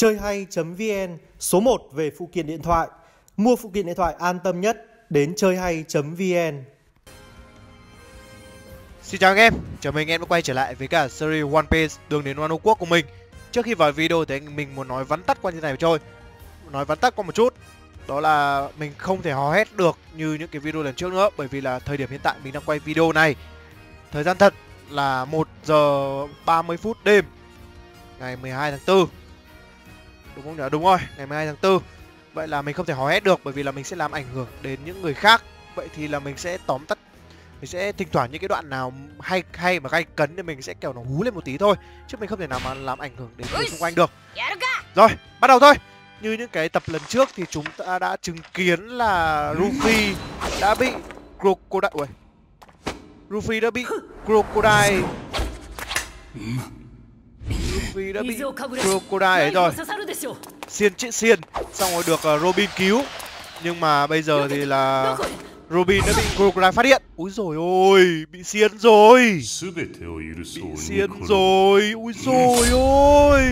Chơi hay.vn số 1 về phụ kiện điện thoại. Mua phụ kiện điện thoại an tâm nhất đến chơi hay.vn. Xin chào anh em, chào mừng anh em đã quay trở lại với cả series One Piece đường đến Wano Quốc của mình. Trước khi vào video thì anh mình muốn nói vắn tắt qua như này thôi. Nói vắn tắt qua một chút. Đó là mình không thể hò hét được như những cái video lần trước nữa bởi vì là thời điểm hiện tại mình đang quay video này. Thời gian thật là 1 giờ 30 phút đêm ngày 12 tháng 4. Đúng không nhỉ? Đúng rồi, ngày 12 tháng 4. Vậy là mình không thể hò hét được bởi vì là mình sẽ làm ảnh hưởng đến những người khác. Vậy thì là mình sẽ tóm tắt mình sẽ thỉnh thoảng những cái đoạn nào hay hay mà gay cấn thì mình sẽ kiểu nó hú lên một tí thôi chứ mình không thể nào mà làm ảnh hưởng đến người xung quanh được rồi bắt đầu thôi như những cái tập lần trước thì chúng ta đã chứng kiến là Luffy đã bị Crocodile Ui. Luffy đã bị Crocodile Luffy đã bị Crocodile ấy rồi. xiên chữ xiên xong rồi được uh, Robin cứu. Nhưng mà bây giờ thì là Robin đã bị Crocodile phát hiện. Úi rồi ôi, bị xiên rồi. Bị xiên rồi, úi rồi ôi.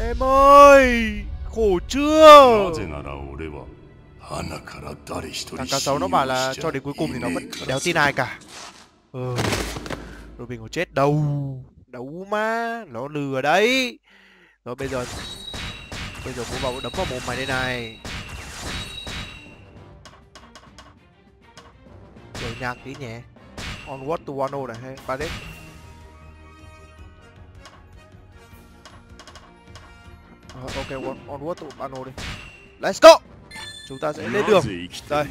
Em ơi, khổ chưa? Thằng cá sấu nó bảo là cho đến cuối cùng thì nó vẫn đéo tin ai cả. Ừ, Robin có chết đâu Đấu má, nó lừa đấy. Rồi bây giờ Bây giờ cũng vào đấm vào mồm mày đây này. Rồi nhạc tí nhẹ onward to wano oh này hay ba đấy ờ, ok on, onward to wano oh đi. Let's go! Chúng ta sẽ lên đường. Đây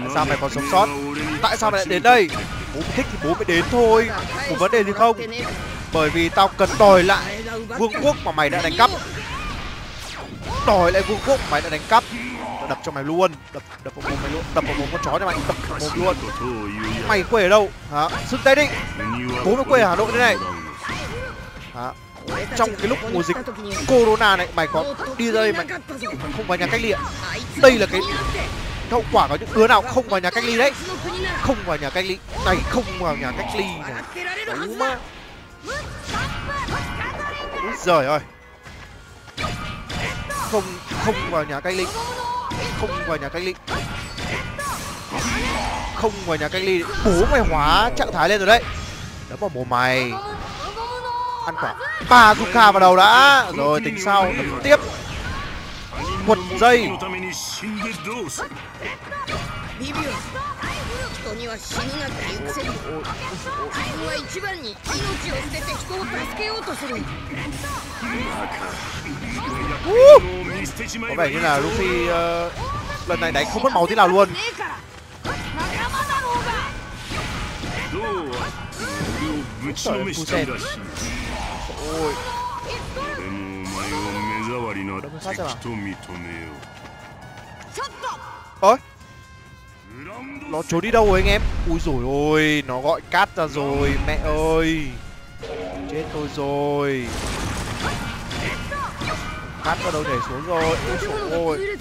tại sao mày còn sống sót? Tại sao mày lại đến đây? Bố mày thích thì bố mới đến thôi. Có vấn đề gì không? Bởi vì tao cần đòi lại vương quốc mà mày đã đánh cắp. Đòi lại vương quốc mà mày đã đánh cắp. Đập cho mày luôn. Đập đập vào mồm mày luôn. Đập vào mồm con chó cho mày. Đập vào mồm luôn. Mày quê ở đâu? Hả? Sức tay đi. Bố mày quê ở hà nội thế này trong cái lúc mùa dịch corona này, mày có đi đây mà không vào nhà cách ly ạ? Đây là cái hậu quả của những đứa nào không vào nhà cách ly đấy. Không vào nhà cách ly. Này, không vào nhà cách ly này. Đấu mà giời ơi. Không không vào nhà cách ly. Không vào nhà cách ly. Không vào nhà cách ly. Bố mày hóa trạng thái lên rồi đấy. Đấm vào mồm mày ăn quả. Bazooka vào đầu đã. Rồi tính sau. Đấm tiếp. Một giây. Có vẻ như là Luffy uh, ờ, lần này đánh không mất máu tí nào luôn. Trời ơi, Fusen Ôi. Đấm sát xem nào Ôi Nó trốn đi đâu rồi anh em? Ui rồi ôi Nó gọi cát ra rồi Mẹ ơi. Chết tôi rồi. Cát bắt đầu nhảy xuống rồi? Ôi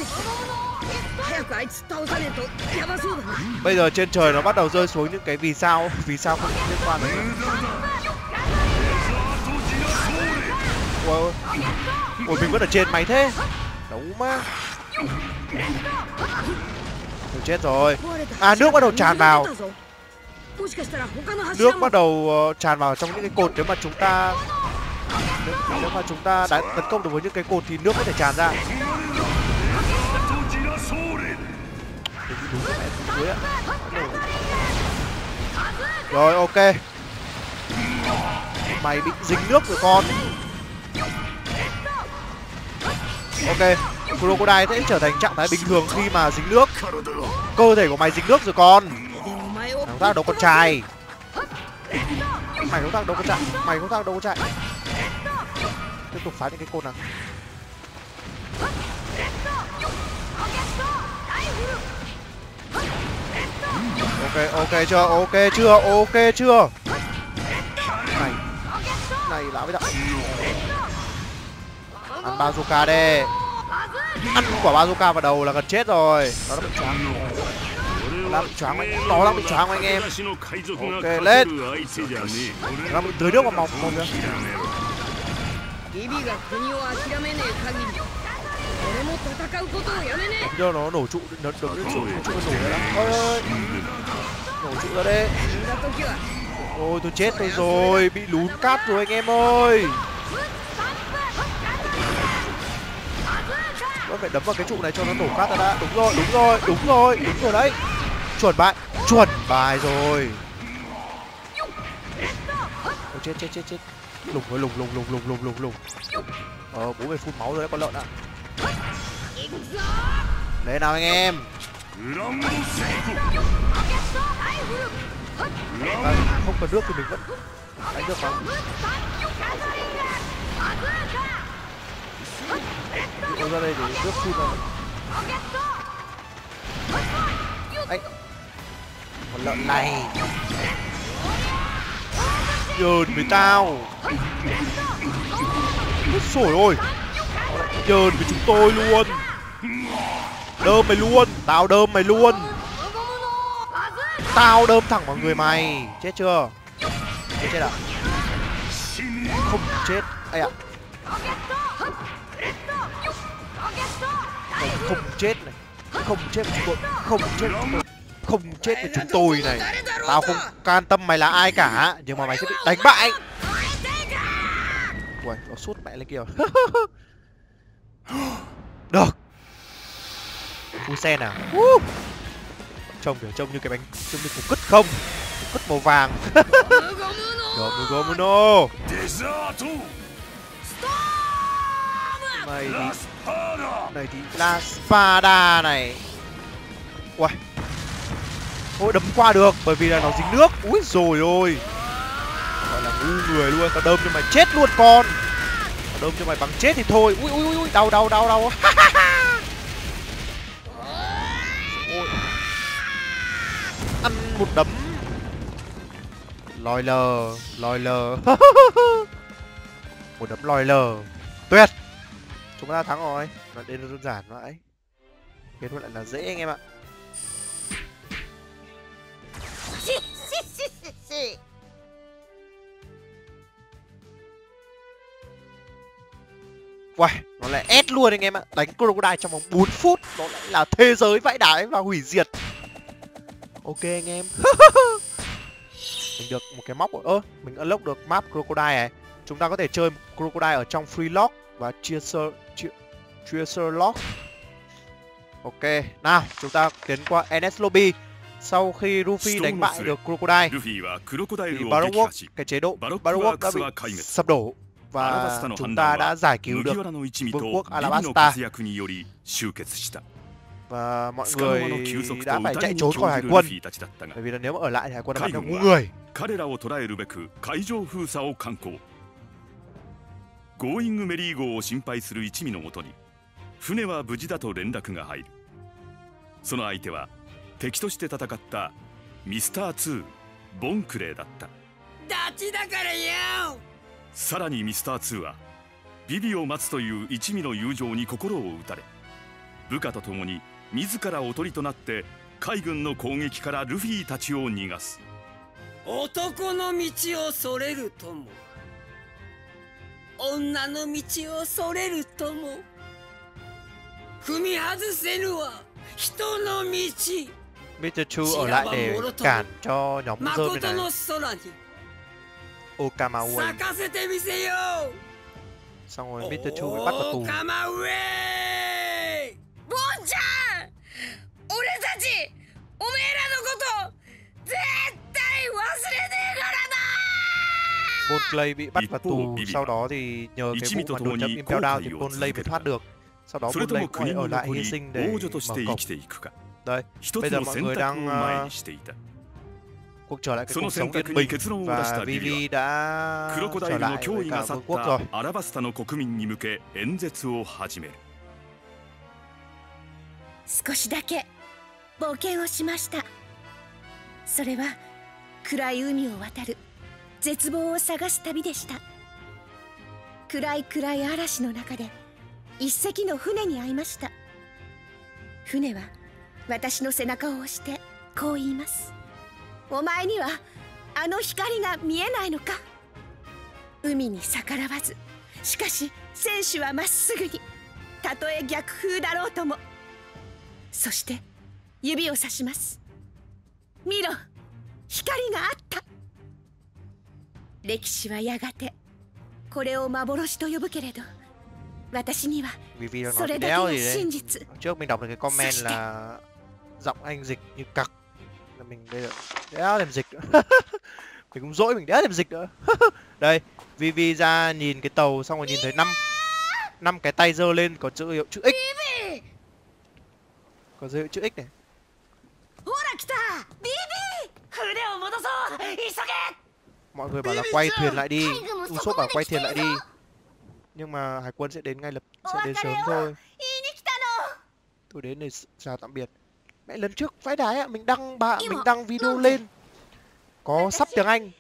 bây giờ trên trời nó bắt đầu rơi xuống những cái vì sao vì sao không liên quan đến ôi ôi mình vẫn ở trên máy thế? Đấu má. Tôi chết rồi. À nước bắt đầu tràn vào. Nước bắt đầu ờ, tràn vào trong những cái cột nếu mà chúng ta nếu, nếu mà chúng ta đã tấn công được với những cái cột thì nước có thể tràn ra. Rồi ok. Mày bị dính nước rồi con ok, crocodile sẽ trở thành trạng thái bình thường khi mà dính nước. Cơ thể của mày dính nước rồi con. Thằng ta đâu con trai. Mày không thằng đâu con trai. Mày không thằng đâu con trai. Tiếp tục phá những cái côn nào. Ok ok chưa? Ok chưa? Ok chưa? Này. Này lão với đạo ăn bazooka đi ăn quả bazooka vào đầu là gần chết rồi nó đã bị choáng nó bị choáng nó đang bị choáng anh em ok lên nó bị tưới nước vào mọc một nữa Giờ nó nổ trụ nó được cái trụ trụ nổ rồi đó. Ôi ơi. Nổ trụ ra đây. Ôi tôi chết tôi rồi, bị lún cát rồi anh em ơi. vẫn phải đấm vào cái trụ này cho nó nổ phát ra đã. Đúng rồi đúng rồi đúng rồi đúng rồi đấy. Chuẩn bại chuẩn bài rồi. Ôi, chết chết chết chết. Lùng rồi lùng lùng lùng lùng lùng lùng lùng. Ờ bố về phun máu rồi đấy con lợn ạ. Đấy nào anh em? Vâng, không cần nước thì mình vẫn đánh được không? Ôi ra đây để cướp phun này Ấy Con lợn này. Nhờn với tao. Ôi Trời ơi. Nhờn với chúng tôi luôn. Đơm mày luôn. Tao đơm mày luôn. Tao đơm thẳng vào người mày. Chết chưa? Chết chết à? Không chết. Ây ạ này không chết này không chết với chúng tôi không chết chúng tôi không chết với chúng tôi này. Tao không can tâm mày là ai cả nhưng mà mày sẽ bị đánh bại. Ui nó sút mẹ lên kia được. U xe nào? trông kiểu trông như cái bánh trông như cục cứt không? Cục cứt màu vàng. Rồi mugomuno mày đi đây thì là Spada này. Uầy. Ôi đấm qua được, bởi vì là nó dính nước. Ui rồi ôi. Gọi là ngu người luôn, Tao đâm cho mày chết luôn, con. Tao đâm cho mày bằng chết thì thôi. Ui ui ui đau đau đau đau. Ôi. Ăn một đấm. Lòi lờ Lòi lờ. Một đấm lòi lờ. Tuyệt. Chúng ta thắng rồi. Nó đến đơn giản vậy Kết luận lại là dễ anh em ạ. Uầy, nó lại ép luôn anh em ạ. Đánh Crocodile trong vòng 4 phút. Nó lại là thế giới vãi đái và hủy diệt. Ok anh em. Mình được một cái móc. Rồi Ơ, mình unlock được map Crocodile này. Chúng ta có thể chơi Crocodile ở trong Free Lock và Treasure Lock Ok, nào chúng ta tiến qua NS Lobby. Sau khi Luffy đánh bại được Crocodile thì Baron cái chế độ Baron đã bị sập đổ. Và chúng ta đã giải cứu được vương quốc Alabasta và mọi người đã phải chạy trốn khỏi hải quân. Bởi vì là nếu mà ở lại thì hải quân đã bắt được ngũ người. ゴーイングメリー号を心配する一味のもとに船は無事だと連絡が入る。その相手は敵として戦ったミスター2ボンクレーだった。ダチだからよ！さらにミスター2はビビを待つという一味の友情に心を打たれ部下と共に自らおとりとなって海軍の攻撃からルフィたちを逃がす。男の道をそれるとも女の道をそれるとも。踏み外せぬは人の道。見て中央来て感情の空オカマウェイ咲かせてみせようそう見て中央バカトゥオカマウェイボ Coldplay bị bắt vào tù, sau đó thì nhờ cái vụ mà đột nhập Impel Down thì Coldplay mới thoát được. Sau đó Coldplay quay ở lại hy sinh để mở cổng. Đây, bây giờ mọi người đang uh, cuộc trở lại cái cuộc sống yên bình và Vivi đã trở lại với cả vương quốc rồi. アラバスタの国民に向け演説を始める。少しだけ冒険をしました。それは暗い海を渡る絶望を探す旅でした。暗い暗い嵐の中で一隻の船に会いました。船は私の背中を押してこう言います。お前にはあの光が見えないのか。海に逆らわずしかし選手はまっすぐにたとえ逆風だろうとも。そして指をさします。見ろ光があった。歴史はやがてこれを幻と呼ぶけれど私には Vivi đang そ nói れ cái だけ đéo の gì đấy 真実 trước mình đọc được cái comment Sao là giọng anh dịch như cặc là mình bây giờ đéo làm dịch nữa mình cũng dỗi mình đéo làm dịch nữa đây Vivi ra nhìn cái tàu xong rồi nhìn thấy năm năm cái tay giơ lên có chữ hiệu chữ x có dấu hiệu chữ x này mọi người bảo là quay thuyền lại đi. Usopp bảo quay thuyền lại đi. nhưng mà hải quân sẽ đến ngay lập sẽ đến sớm thôi. Tôi đến để chào tạm biệt. Mẹ lần trước vãi đái ạ mình đăng bạn mình đăng video lên. Có sắp tiếng anh.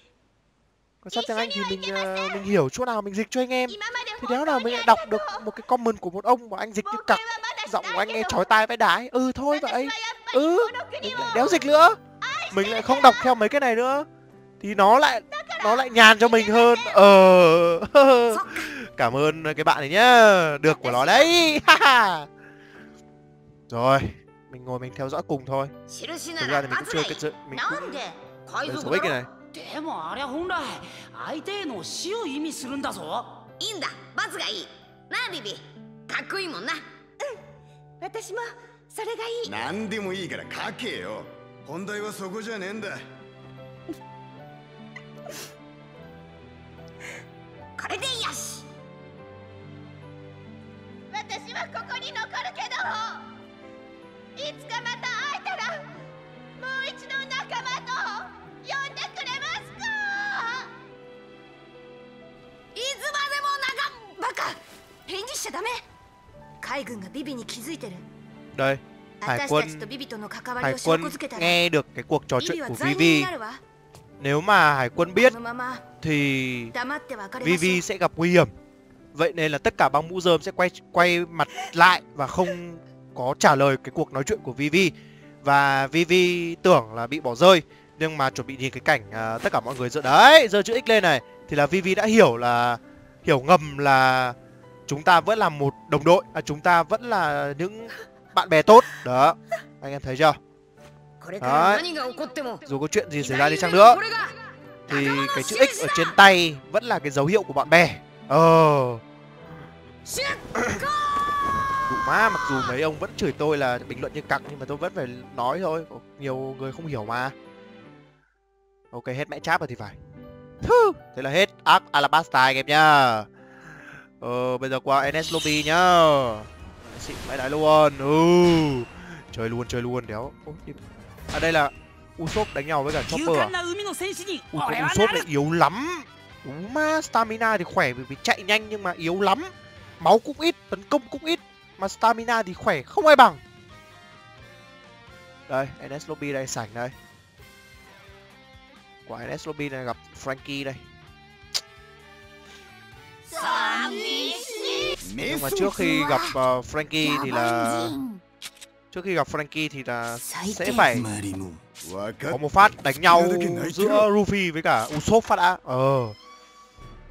Có sắp tiếng anh thì mình ờ, mình hiểu chỗ nào mình dịch cho anh em. Thì đéo nào mình lại đọc được một cái comment của một ông mà anh dịch như cặc giọng của anh nghe chói tai vãi đái. Ừ thôi vậy. ừ. mình lại đéo dịch nữa. Mình lại không đọc theo mấy cái này nữa thì nó lại nó lại nhàn cho mình hơn ờ cảm ơn cái bạn này nhá được của nó đấy rồi mình ngồi mình theo dõi cùng thôi 印な thực ra ら thì mình cũng 罰 chơi がい cái い dự mình な cũng んで海 lấy 賊 số だ ích ろ này でもあれは本来相手への死を意味するんだぞいいんだ罰がいいなあビビかっこいいもんな私もそれがいい何でもいいから書けよ本題はそこじゃねえんだ ビビに気づいてる đây hải 私 quân たちとビビとの関わり hải を証拠 quân づけたら nghe được cái cuộc trò ビビ chuyện は của 罪人に Vivi なるわ nếu mà hải quân こ biết のまま thì 黙って別れましょ Vivi う sẽ gặp nguy hiểm vậy nên là tất cả băng mũ rơm sẽ quay quay mặt lại và không có trả lời cái cuộc nói chuyện của Vivi và Vivi tưởng là bị bỏ rơi nhưng mà chuẩn bị nhìn cái cảnh à, tất cả mọi người giơ đấy giơ chữ X lên này thì là Vivi đã hiểu là hiểu ngầm là chúng ta vẫn là một đồng đội à, chúng ta vẫn là những bạn bè tốt. Đó anh em thấy chưa? Đấy. Dù có chuyện gì xảy ra đi chăng nữa Thì cái chữ X ở trên tay Vẫn là cái dấu hiệu của bạn bè. Ờ. Đủ má mặc dù mấy ông vẫn chửi tôi là bình luận như cặc Nhưng mà tôi vẫn phải nói thôi Nhiều người không hiểu mà. Ok hết mẹ cháp rồi thì phải. Thế là hết. Arc Alabasta anh em nhá. Ờ bây giờ qua NS lobby nhá. Xịn vãi đái luôn. Ừ. Chơi luôn chơi luôn đéo. À đây là Usopp đánh nhau với cả Chopper à? Usopp này yếu lắm. Đúng mà, stamina thì khỏe vì, vì chạy nhanh nhưng mà yếu lắm. Máu cũng ít, tấn công cũng ít. Mà stamina thì khỏe không ai bằng. Đây, NS Lobby đây, sảnh đây. Quả NS Lobby này gặp Frankie đây nhưng mà trước khi gặp uh, Frankie thì là trước khi gặp Frankie thì là sẽ phải có một phát đánh nhau giữa Ruffy với cả Usopp phát đã. Ờ.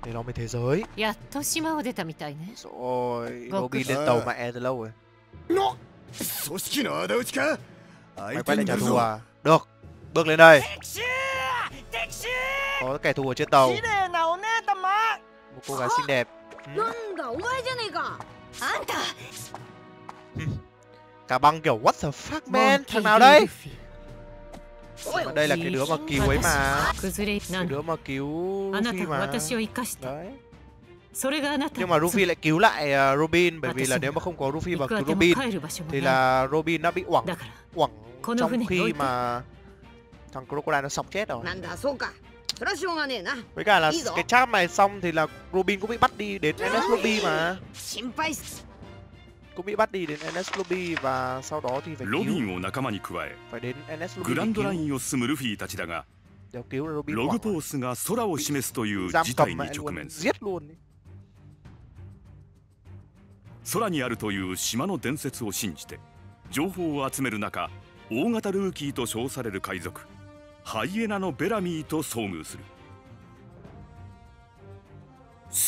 Để nó mới thế giới. Rồi, Robin lên tàu mà e từ lâu rồi. Mày quay lại trả thù à? Được, bước lên đây. Có kẻ thù ở trên tàu cô gái xinh đẹp. Ừ. cả băng kiểu what the fuck man? Thằng nào đây? mà đây là cái đứa mà cứu ấy mà. Cái đứa mà cứu Ruby mà. Đấy. Nhưng mà Ruby lại cứu lại ờ, Robin bởi vì là nếu mà không có Ruby và cứu Robin thì là Robin đã bị oảng oảng trong khi mà thằng Crocodile nó sọc chết rồi. なんだそうかそりゃしょうがねえな với cả là Ý rõ. cái chat này xong thì là Robin cũng bị bắt đi đến NS Lobby mà 心配す cũng bị bắt đi đến NS Lobby và sau đó thì phải ロビ cứu ンを仲間に加え phải đến NS グ Lobby ラン để ドラ cứu インを進むルフィたちだが đều cứu là Robin ログ hoảng ポ rồi. ースが空を示すという giam 事態 cầm に mẹ 直 luôn 面する giết luôn đi. 空にあるという島の伝説を信じて情報を集める中大型ルーキーと称される海賊 ハイエナのベラミーと遭遇する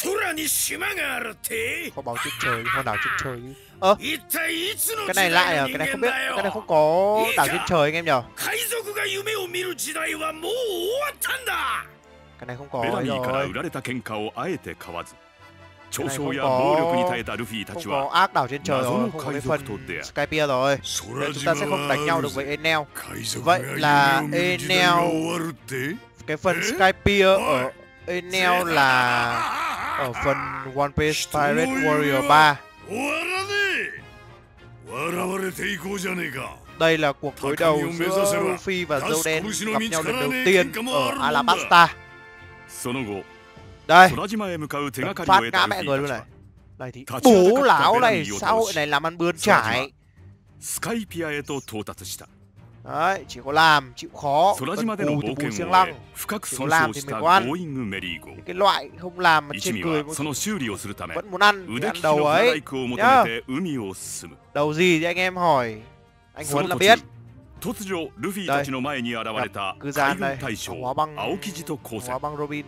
空に島があるって có bóng trên trời hòn đảo trên trời ơ à, cái này lại à cái này không biết cái này không có đảo trên trời anh em nhở cái này không có rồi 嘲笑や không có- 暴力に耐えたルフィた không ち có は ác đảo trên trời Mà rồi giống không có khai cái dục phần tốt đẹp. Skypiea rồi 空 nên chúng ta sẽ không đánh nhau được với Enel 海賊 Vậy が là 夢を見る時代が Enel 終わるって cái phần Skypiea ở Enel là ở phần One Piece Pirate Warrior 3 終わらねえ笑われていこうじゃねえか đây là cuộc đối đầu giữa Luffy và dâu đen gặp nhau lần đầu tiên ở Alabasta その後 đây 空島へ向かう手がかり phát を得た ngã ル mẹ フ người ィ luôn た này ちは này thì Thật bố ra lão tất cả này các bạn xã hội yêu này làm ăn bươn Sao trải スカイピアへと到達した đấy chỉ có làm chịu khó 空 cần 島での cù 冒 từ bù 険 siêng を終 lăng え深く Chỉ 損 có làm 傷 thì し mới た có ăn. ゴーイングメリー号 cái loại không làm mà 一 trên 味 cười はその修理をするため vẫn muốn ăn 腕 thì 利 ăn きの đầu 船 ấy 大工を求めて海を進む đầu gì thì anh em hỏi anh そ Huấn の là 途 biết 中突如ルフィたちの前に現れた cư 海 gian 軍 đây 大将 hóa băng 青生地と交 hóa 戦 băng Robin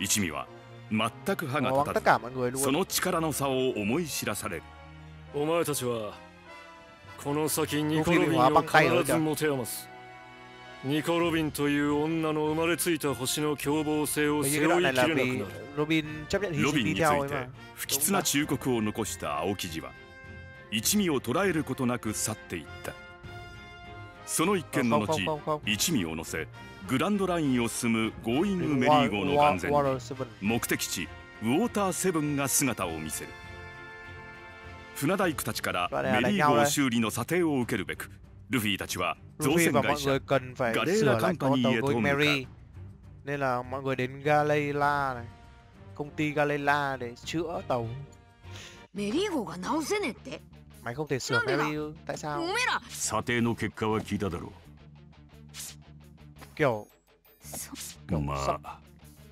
一味は 全く歯が立たずその力の差を思い知らされる。お前たちはこの先ニコロビンを必ず持て余す。ニコロビンという女の生まれついた星の凶暴性を背負いきれなくなる。ロビンについて不吉な忠告を残した青生地は一味を捕らえることなく去っていった。その一件の後一味を乗せグランドラインを進むゴーイングメリー号の眼全に目的地ウォーターセブンが姿を見せる。船大工たちからメリー号修理の査定を受けるべくルフィたちは造船会社ガレーラカンパニーへと向かう。メリー号が直せね。えって査定の結果は聞いただろう。kiểu そ kiểu うま sợ あ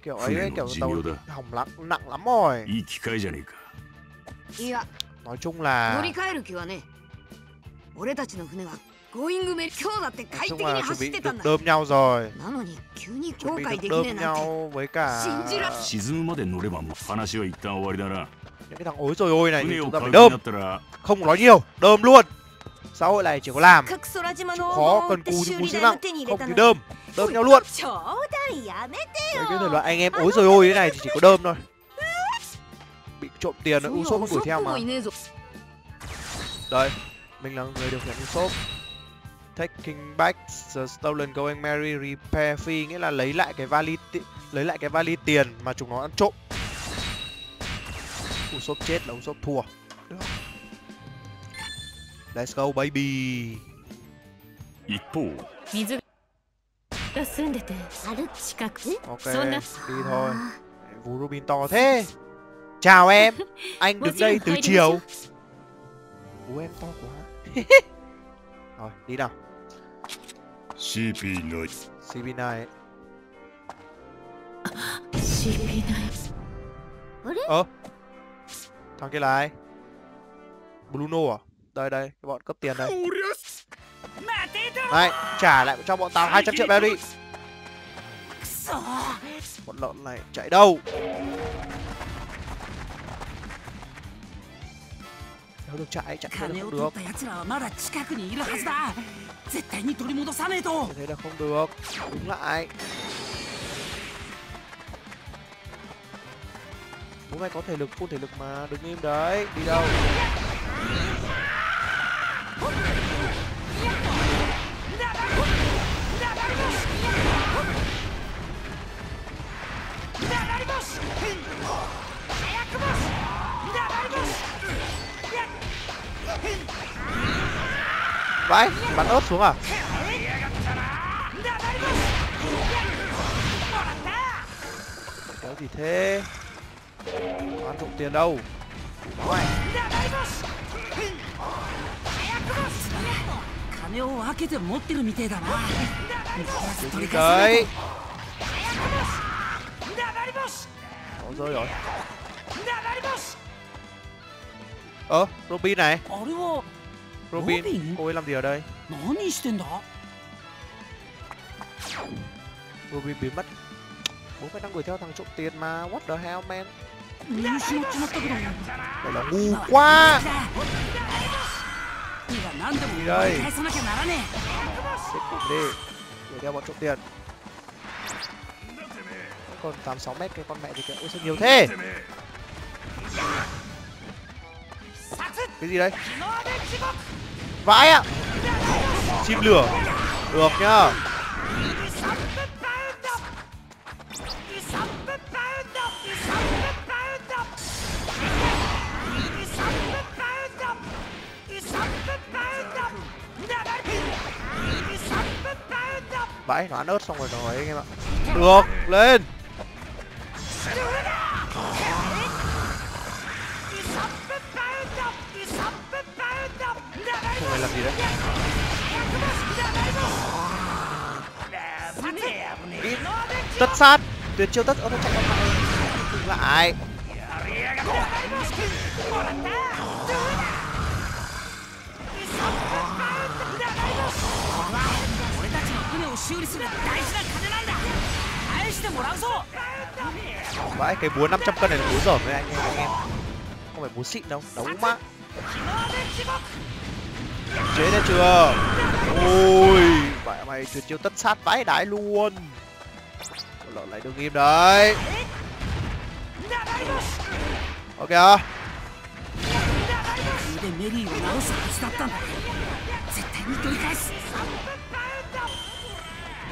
kiểu ấy ấy Phương kiểu là tàu gì đâu. hỏng lắm nặng lắm rồi いい機会じゃねえかいや nói chung 乗 là り換える気はね俺たちの船はゴーイングメリ今日だって nói 快 chung 適に là chuẩn 走っ bị てたん được だ đơm nhau rồi なのに急に chuẩn 後 bị 悔 được できねえ đơm なんて nhau với cả 信じら沈むまで乗ればもう話は一旦終わりだな những cái thằng ối rồi ôi này thì 船を chúng ta 買 phải う気にな đơm ったら không nói nhiều đơm luôn xã hội này chỉ có làm. Chỉ khó cần cù cù sinh nặng không thì đơm đơm nhau luôn. Đấy, cái thể loại anh em ối rồi ôi thế này thì chỉ có đơm thôi. Bị trộm tiền u sốt không đuổi theo mà. đây mình là người điều khiển u sốt. Taking back the stolen going mary repair fee nghĩa là lấy lại cái vali lấy lại cái vali tiền mà chúng nó ăn trộm. U sốt chết là u thua. Được Let's go baby 一方水が澄んでてある近く ok そんな đi thôi Vú Robin to thế chào em anh đứng đây từ chiều Vú em to quá rồi đi nào CP の CP9 ấy. CP ない thằng kia là ai Bruno à đây đây cái bọn cấp tiền đây. Đây trả lại cho bọn tao 200 triệu em bọn lợn này chạy đâu? Đâu được chạy chạy không được. được thế là không được. Đứng lại. Bố mày có thể lực phun thể lực mà đừng im đấy. Đi đâu? Vãi bắn ớt xuống à? Kéo gì thế? Ăn trộm tiền đâu. Nói. 金を分けて持ってるみてえだな Đứng 取 đi り返 đấy す Nó rơi rồi Ơ, Robin này あれは Robin, Robin? cô ấy làm gì ở đây? 何してんだ Robin biến mất Bố mày đang đuổi theo thằng trộm tiền mà What the hell man 見失っちまったけど đây là ngu quá いが何でもいい奪ないい返さなきゃならね xếp cùng đi đuổi theo bọn trộm tiền còn 86 mét cái con mẹ thì kìa ôi sao nhiều thế cái gì đây vãi ạ chim lửa được nhá Vãi nó ăn ớt xong rồi nó ấy anh em ạ. Được, lên. Không làm gì đấy. Ít. tất sát, tuyệt chiêu tất. Ở trong chạy lại. 修理する大事な金なんだ返してもらうぞ vãi cái búa 500 cân này là búa dởm đấy anh em anh em không phải búa xịn đâu đấu mã chế đấy chưa ôi mày mày tuyệt chiêu tất sát vãi đái luôn lỡ lại đường im đấy ok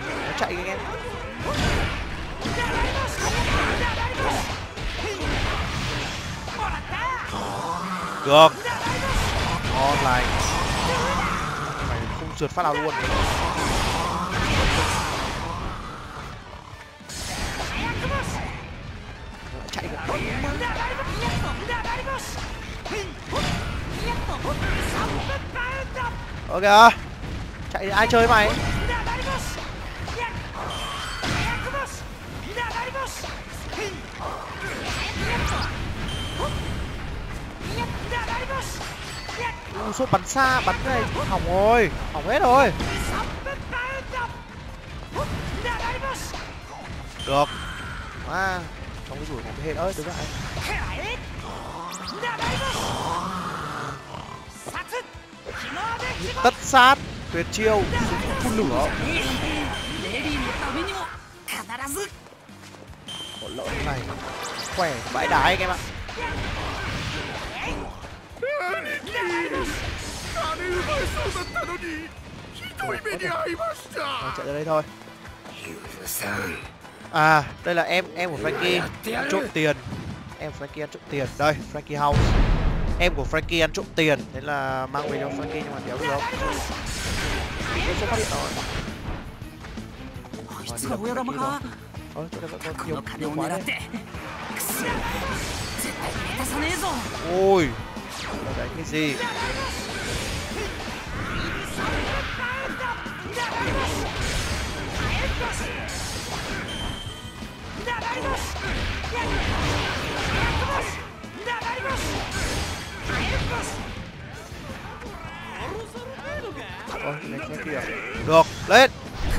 nó chạy anh em. Được. Ngon lành mày không trượt phát nào luôn. Chạy kìa. ok chạy ai chơi mày cú sút bắn xa, bắn này hỏng rồi, hỏng hết rồi. Được. À trong cái rủi một cái hệ ơi đứng lại tất sát, tuyệt chiêu phun lửa. Có lỗi này, khỏe bãi đái anh em ạ. ず có lỡ thế này khỏe vãi đái anh em ạ ひどい目に遭いました Rồi, chạy ra đây thôi à đây là em em của Frankie ăn trộm tiền em của Frankie ăn trộm tiền đây Frankie House em của Frankie ăn trộm tiền thế là mang về cho Frankie nhưng mà đéo được tôi sẽ phát hiện rồi あいつが親玉か Ơ, chỗ này vẫn còn こ nhiều の金 nhiều を quá 狙 đấy ってくそ絶対に渡さねえぞ ôi Đây là cái gì Ôi, lên trên kia. Được, lên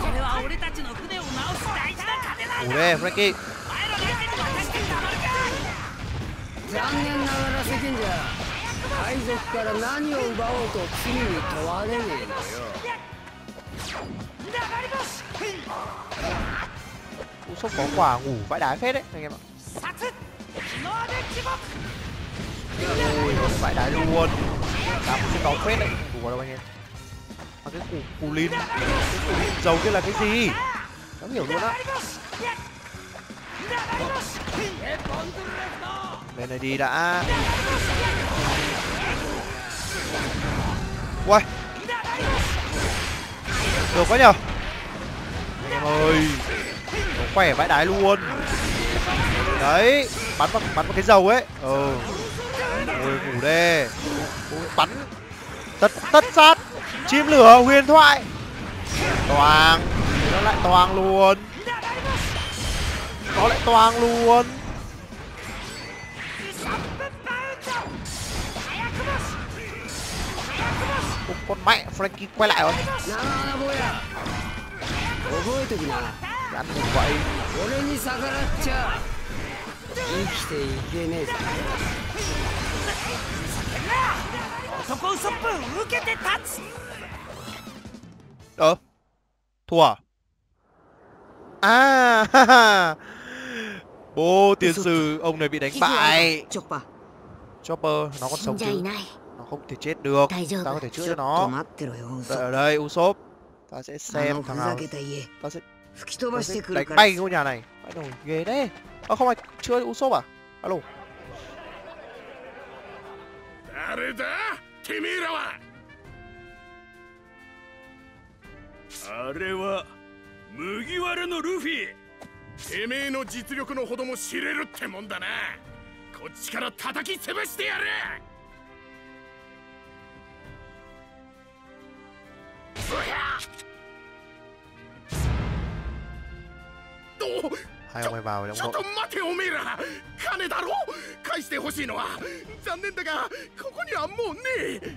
これは俺たちの船を直す大事な金なんだ Ngủ đây, Frankie お前らだけに渡してたまるか残念ながら世間じゃ 海賊から何を奪おうと罪に問われねえのよ Cú sốc có quả ngủ vãi đái phết đấy anh em ạ 殺日の出地獄 Ôi, vãi đái luôn Đá một cái đó phết đấy, không đủ đâu anh em Mà cái củ, củ lìn, cái củ lìn dầu kia là cái gì Không hiểu luôn á Bên này đi đã Uầy. Được quá nhở Anh em ơi. Nó khỏe vãi đái luôn. Đấy Bắn vào, bắn vào cái dầu ấy. Ừ Ôi ngủ đê. Ôi, Bắn. Tất tất sát. Chim lửa huyền thoại. Toàn Nó lại toàn luôn. Nó lại toàn luôn. Cùng con mẹ Frankie quay lại rồi. Ăn được vậy. Ờ Thua à? À ha ha. Bố tiền sư Ông này bị đánh bại. Chopper Chopper Nó còn sống chứ Nó không thể chết được 大丈 Ta có 夫 thể ち chữa ょ cho っと nó 待ってろよウ Đợi ソ ở đây Usopp Ta sẽ あ xem の thằng ふざ nào けた家 Ta sẽ 吹き飛 Ta ばして sẽ くる đánh から bay ngôi nhà này Vãi nồi ghê đấy Ơ không phải chưa Usopp à Alo 誰だてめえらはあれは麦わらのルフィてめえの実力のほども知れるってもんだなこっちから叩き潰してやる そりゃお Hai ông mày vào để ちょっと待ておめえら金だろ？返してほしいのは。残念だがここにはもうねえ。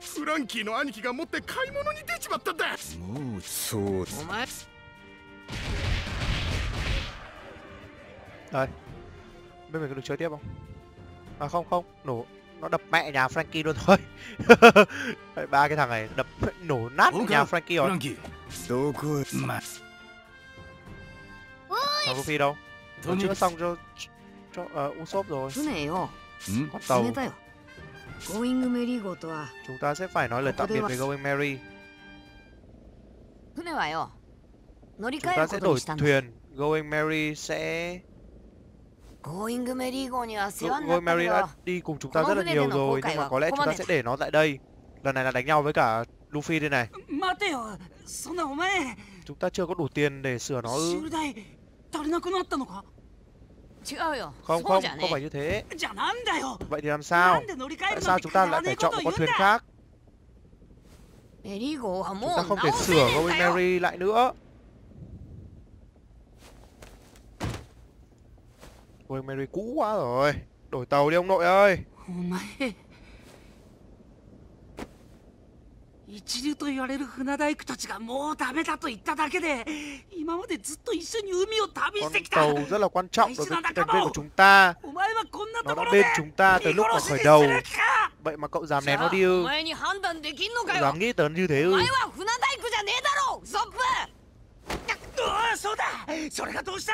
フランキーの兄貴が持って買い物に出ちまったんだ。もうそうお前。Đây Bên mình có được chơi tiếp không À không không Nổ nó đập mẹ nhà Frankie luôn thôi. Ba cái thằng này đập nổ nát nhà Frankie rồi. Thằng Luffy đâu? Tôi chữa xong cho cho uh, Usopp rồi. Con tàu chúng ta sẽ phải nói lời tạm biệt với Going Merry chúng ta sẽ đổi thuyền. Going Merry sẽ Going Merigo ni Going Mary đã đi cùng chúng ta rất là nhiều rồi nhưng mà có lẽ chúng ta sẽ để nó tại đây. Lần này là đánh nhau với cả Luffy đây này. Chúng ta chưa có đủ tiền để sửa nó ư? Không không, không phải như thế. Vậy thì làm sao? Tại sao chúng ta lại phải chọn một con thuyền khác? Chúng ta không thể sửa Going Mary lại nữa. Going Merry cũ quá rồi Đổi tàu đi ông nội ơi お前一流と言われる船大工たちがもうダメだと言っただけで今までずっと一緒に海を旅し Con てきた tàu rất là quan trọng đối với thành viên của chúng ta お前はこんな Nó とこ đã ろ bên で chúng ta từ 見 lúc mà 殺し khởi に đầu する気か Vậy mà cậu dám じゃ ném nó あ đi お ư 前に判断できんのか Cậu よ dám nghĩ tới như thế お ư 前は船大工じゃねえだろウソップうわそうだそれがどうした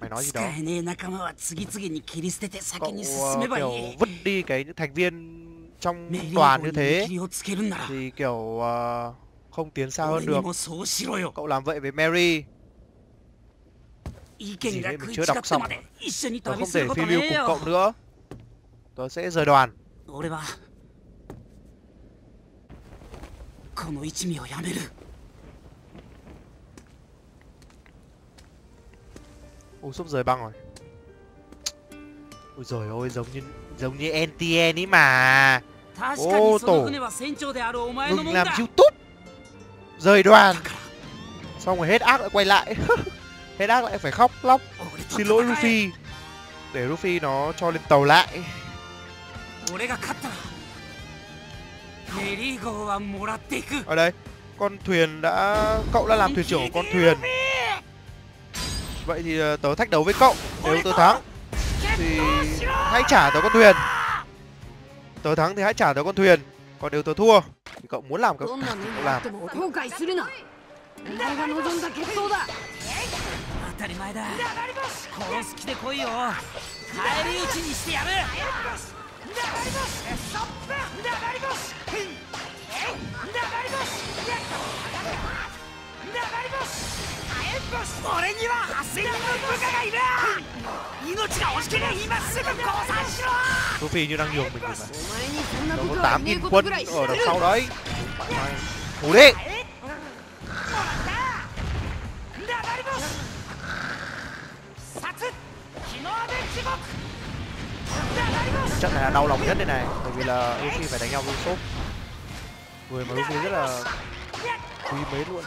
mày nói gì đó? Cái cậu ờ, kiểu vứt đi cái những thành viên trong đoàn như thế thì kiểu uh, không tiến xa hơn được. cậu làm vậy với Mary. Gì đấy mình chưa đọc xong. Tớ không thể phiêu lưu cùng cậu nữa. Tôi sẽ rời đoàn. Ôi sốc rời băng rồi. Ôi giời ơi giống như giống như NTN ấy mà. Ô tổ. Ngừng làm youtube. Rời đoàn. Xong rồi hết ác lại quay lại. Hết ác lại phải khóc lóc. Xin lỗi Luffy. Để Luffy nó cho lên tàu lại. Ở đây Con thuyền đã Cậu đã làm thuyền trưởng của con thuyền vậy thì ờ, tớ thách đấu với cậu. Nếu tớ thắng thì hãy trả tớ con thuyền. Tớ thắng thì hãy trả tớ con thuyền. Còn nếu tớ thua thì cậu muốn làm cậu, cậu làm. ても後悔するなお前が望んだ決闘だ当たり前だ殺す気で来いよ返り討ちにしてやる 俺には8000人の部下がいる命が惜しければ今すぐ降参しろ Luffy như đang nhường mình rồi mà お前にそんな Nó こと có は 8 ねえ nghìn こと quân ぐらい知 ở って đằng る sau đấy Ngủ đi ダバリボス殺日の出地獄ダバリボス Trận này là đau lòng nhất đây này Bởi vì là Luffy phải đánh nhau với Usopp Người mà Luffy rất là Quý mấy luôn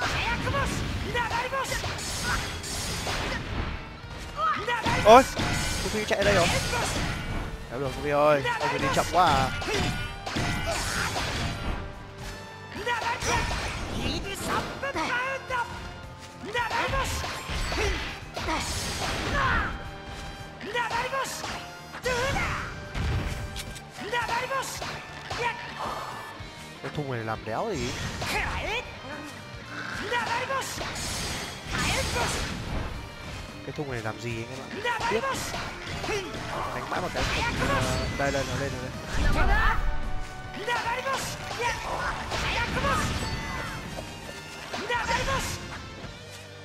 Ôi Kofi chạy đây rồi Đéo được Kofi ơi, Ông ấy đi chậm quá à Yeah. Cái thung này làm đéo gì? Cái thung này làm gì ấy, các bạn Tiếp. Đánh mãi vào cái uh, Đây đây nó lên rồi đây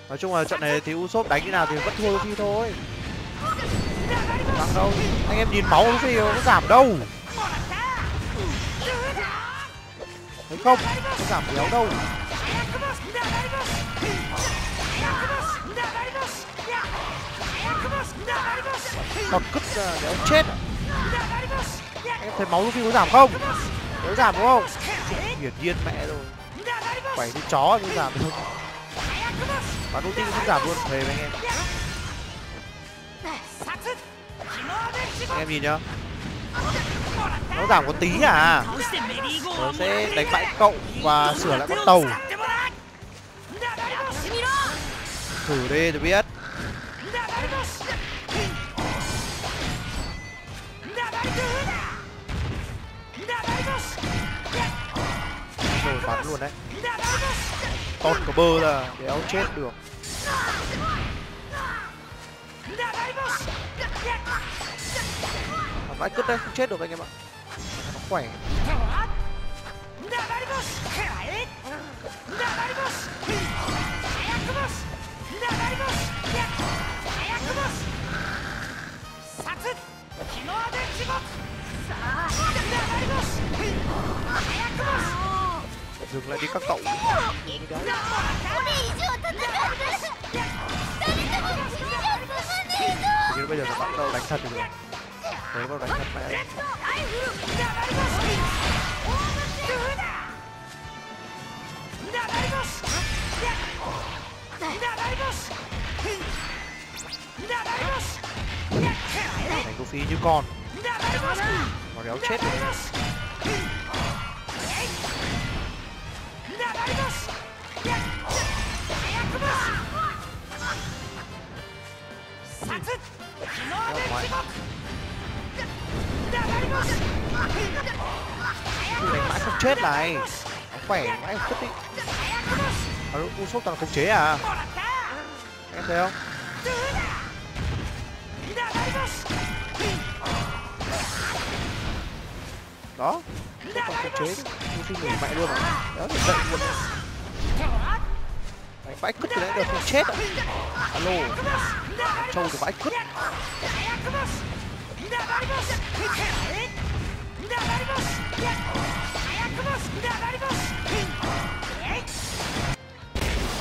Nói chung là trận này thì Usop đánh như nào thì vẫn thua Luffy thôi. Thắng đâu? Anh em nhìn máu Luffy nó giảm đâu? thấy không? Giảm béo đâu. Còn cất ra ờ, để ông chết à? em thấy máu Luffy có giảm không? Nếu giảm đúng không? Hiển nhiên mẹ rồi. Quẩy như chó nó giảm được. Bắn ulti cũng giảm luôn. Về anh em. Em nhìn nhá nó giảm có tí à? Nó sẽ đánh bại cậu và sửa lại con tàu. Thử đi, tôi biết. Rồi bắn luôn đấy. Tọt cả bơ là đéo chết được. lại cướp đây không chết được anh em ạ. Nó khỏe. Dừng lại đi các cậu. Thì bây giờ các bắt đầu đánh thật được rồi. Đấy bắt đầu đánh thật mẹ đấy ライフルダバリボスオーブドゥーダ chết này. Nó khỏe mãi không cứt đi. À, Usopp toàn khống chế à? Em thấy không? Đó toàn khống chế Usopp nghỉ mạnh luôn đó để dậy luôn. Vãi cứt thì đấy được không chết à. alo trâu thì vãi cứt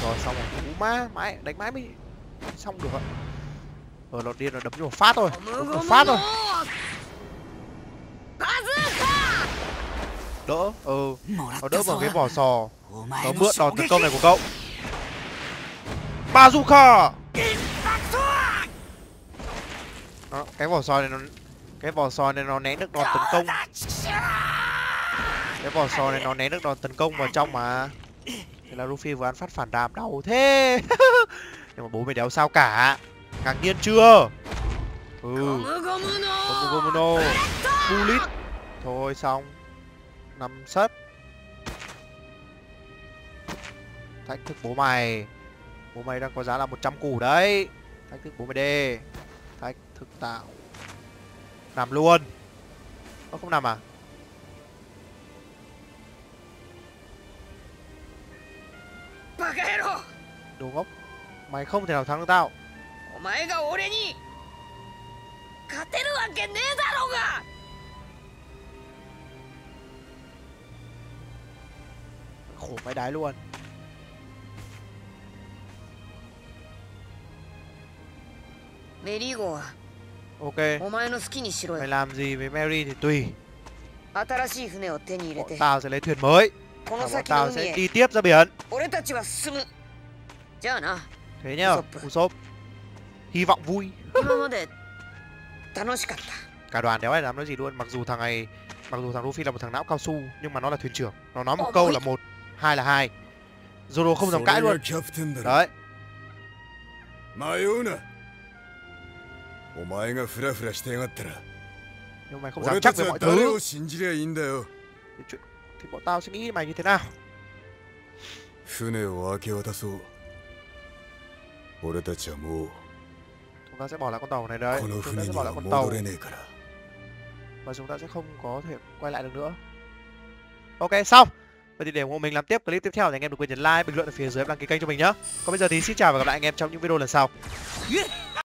rồi xong rồi. Cú má mãi đánh mãi mới xong được ạ. Rồi lọt điên rồi đấm cho phát thôi. Đấm phát thôi. Đỡ ừ nó đỡ bằng cái vỏ sò. Nó mượn đòn tấn công này của cậu. Bazooka! Đó, cái vỏ sò này nó cái vỏ sò này nó né được đòn tấn công cái vỏ sò này nó né được đòn tấn công vào trong mà. Thế là luffy vừa ăn phát phản đạp đau thế. Nhưng mà bố mày đéo sao cả? Ngạc nhiên chưa? Ừ. Gomuno bullet. Thôi, xong. Năm sất thách thức bố mày. Bố mày đang có giá là 100 củ đấy. Thách thức bố mày đi thách thức tạo làm luôn. Nó không nằm à? Đồ ngốc Mày không thể nào thắng được tao. Khổ mày đái luôn. Merigo Ok. Mày làm gì với Mary thì tùy. Bọn tao sẽ lấy thuyền mới. こ và の bọn 先の tao 海 sẽ へ đi tiếp ra biển 俺たちは進むじゃあな thế nhá Usopp. Usopp hy vọng vui 今まで楽しかった cả đoàn đéo ai dám nói gì luôn mặc dù thằng này mặc dù thằng Luffy là một thằng não cao su nhưng mà nó là thuyền trưởng nó nói một Ồ, câu bối. là một hai là hai Zoro không dám cãi それ luôn がキャプテンだろ đấy 迷うなお前がフラフラしてやがったら nhưng mày không dám 俺た chắc ち về は mọi 誰 thứ を信じりゃいいんだよ thì, chuyện- thì bọn tao sẽ nghĩ mày như thế nào 船を明け渡そう俺たちはもう chúng ta sẽ bỏ lại con tàu này đấy この chúng ta 船 sẽ に bỏ は lại con tàu 戻れねえから và chúng ta sẽ không có thể quay lại được nữa ok xong Vậy thì để ủng hộ mình làm tiếp clip tiếp theo thì anh em đừng quên nhấn like, bình luận ở phía dưới và đăng ký kênh cho mình nhé. Còn bây giờ thì xin chào và gặp lại anh em trong những video lần sau. Yeah!